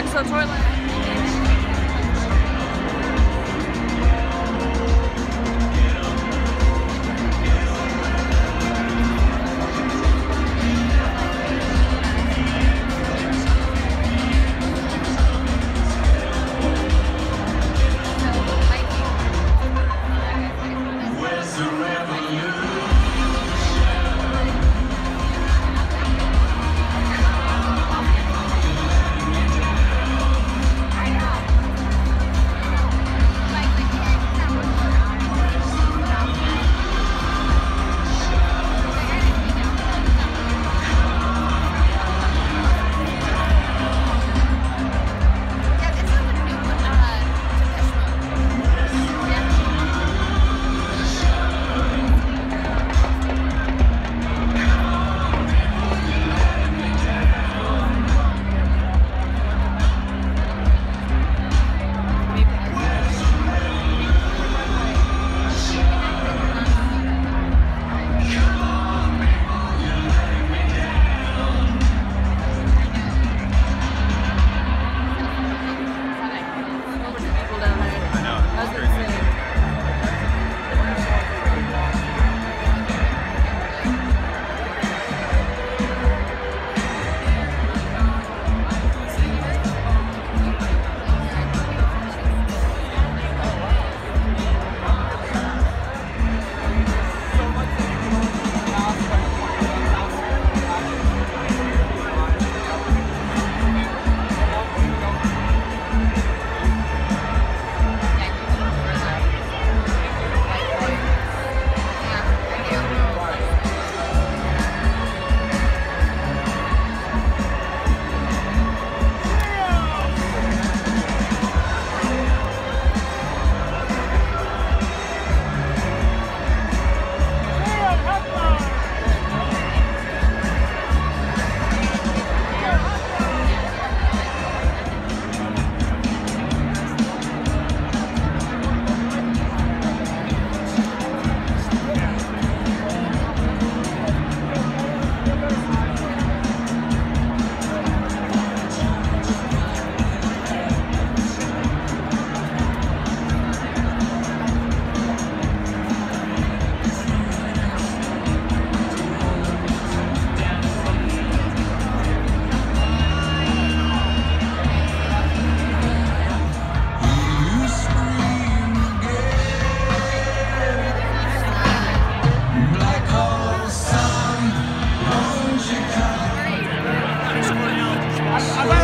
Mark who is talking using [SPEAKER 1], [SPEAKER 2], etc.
[SPEAKER 1] Excellent
[SPEAKER 2] toilet.
[SPEAKER 3] Apa.